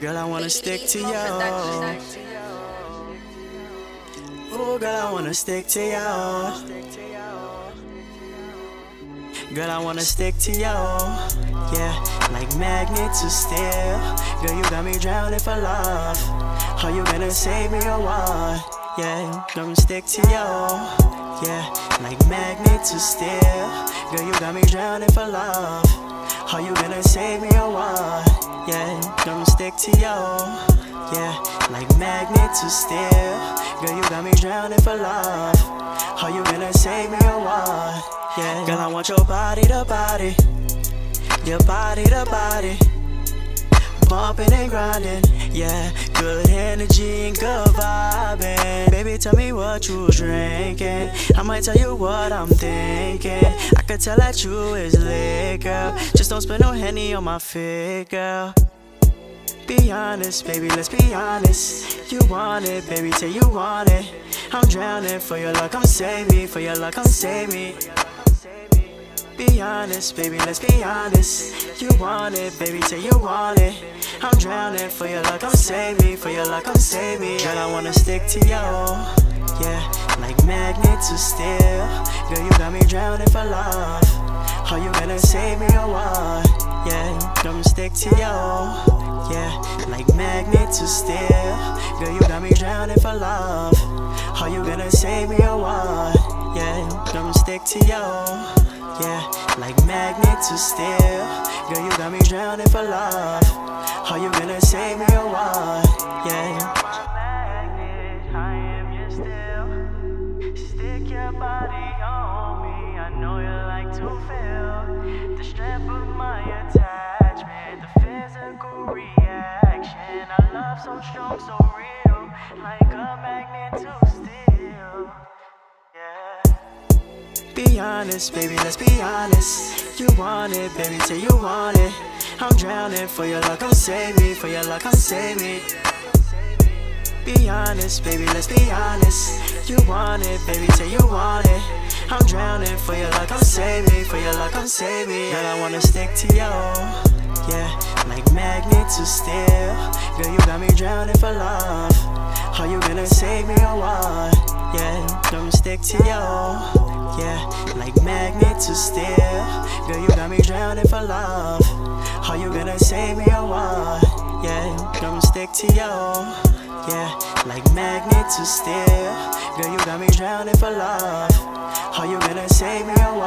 Girl, I wanna stick to you. Oh, girl, I wanna stick to you. Girl, I wanna stick to you. Yeah, like magnets to steel. Girl, you got me drowning for love. Are you gonna save me or what? Yeah, gonna stick to you. Yeah, like magnets to steel. Girl, you got me drowning for love. Are you gonna save me or what? Yeah, gonna stick to you. Yeah, like magnets to steel. Girl, you got me drowning for love. Are you gonna save me or what? Yeah, girl, I want your body to body, your body to body, bumping and grinding. Yeah, good energy and good vibing. Baby, tell me what you drinking. I might tell you what I'm thinking. I could tell that you is lit, girl. Just don't spend no henny on my fit, girl. Be honest, baby, let's be honest. You want it, baby, tell you want it. I'm drowning for your luck, save me. For your luck, save me. Be honest, baby, let's be honest. You want it, baby, say you want it. I'm drowning for your luck, come save me. For your luck, come save me. Girl, I wanna stick to you. Yeah, like magnets to steel. Girl, you got me drowning for love. Are you gonna save me or what? Yeah, gonna stick to you. Yeah, like magnets to steel. Girl, you got me drowning for love. Like magnets to steel. Girl, you got me drowning for love. Are you gonna save me or what? Yeah. I'm still. Stick your body on me. I know you like to feel the strength of my attachment, the physical reaction. I love so strong, so real, like a magnet to steel. Be honest, baby, let's be honest. You want it, baby, till you want it. I'm drowning for your luck, come save me. For your luck, come save me. Be honest, baby, let's be honest. You want it, baby, till you want it. I'm drowning for your luck, come save me. For your luck, come save me. Girl, I wanna stick to you. Yeah, like magnets to steel. Girl, you got me drowning for love. Are you gonna save me or what? Yeah, gonna stick to you. Yeah, like magnet to steel. Girl, you got me drowning for love. Are you gonna save me or what? Yeah, don't stick to you. Yeah, like magnet to steel. Girl, you got me drowning for love. Are you gonna save me or what?